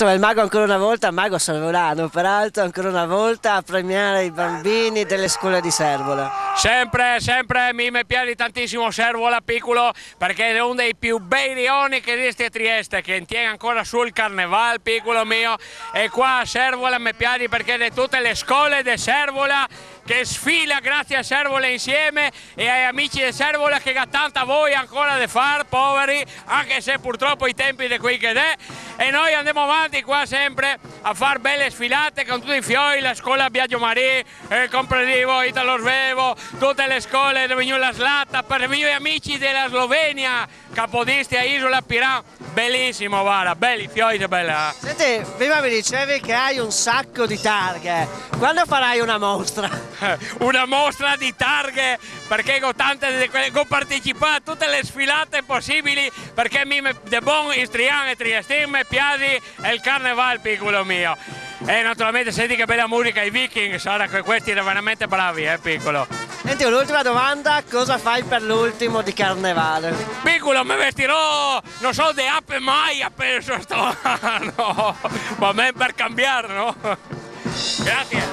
Insomma, il mago ancora una volta, mago Servolano, peraltro ancora una volta a premiare i bambini delle scuole di Servola. Sempre, sempre mi piace tantissimo Servola piccolo perché è uno dei più bei rioni che esiste a Trieste, che tiene ancora sul carnevale piccolo mio e qua a Servola mi piace perché di tutte le scuole di Servola che sfila grazie a Servola insieme e ai amici di Servola che ha tanta voglia ancora di fare, poveri, anche se purtroppo i tempi di qui che è. E noi andiamo avanti qua sempre a fare belle sfilate con tutti i fiori, la scuola Biagio Marie, il comprendivo Italo Svevo, tutte le scuole di Vignola Slata, per i miei amici della Slovenia, Capodistia, Isola Piran, bellissimo, guarda, belli fiori, bella. Senti, prima mi dicevi che hai un sacco di targhe, quando farai una mostra? una mostra di targhe perché ho tante ho partecipato a tutte le sfilate possibili perché mi de buon istriano e triestino mi piace il carnevale piccolo mio e naturalmente senti che bella musica i viking sarà che questi erano veramente bravi eh piccolo Senti un'ultima domanda cosa fai per l'ultimo di carnevale? piccolo mi vestirò non so di ape maia penso sto no, ma me per cambiare no? grazie